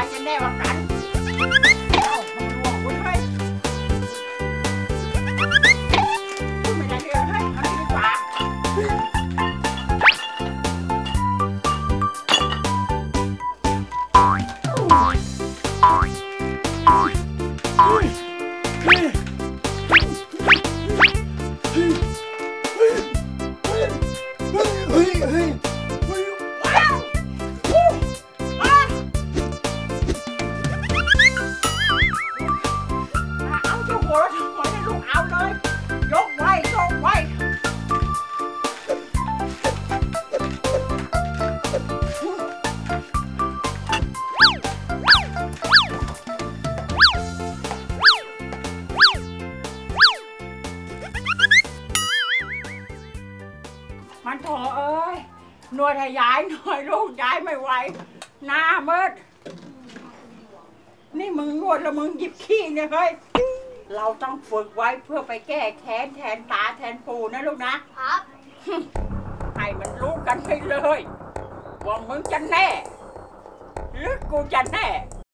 ครจะแน่ว่ากันเอารวมคุณให้คุณไม่ได้เรื่องให้เอาดีกว่าเฮ้ย นวดให้ยายหน่อยลูกยายไม่ไหวหน้ามืดนี่มึงนวดแล้วมึงหยิบขี้เนี่ยเฮ้ยเราต้องฝึกไว้เพื่อไปแก้แค้นแทนตาแทนปู่นะลูกนะครับให้มันรู้กันไปเลยว่ามึงจะแน่หรือกูจะแน่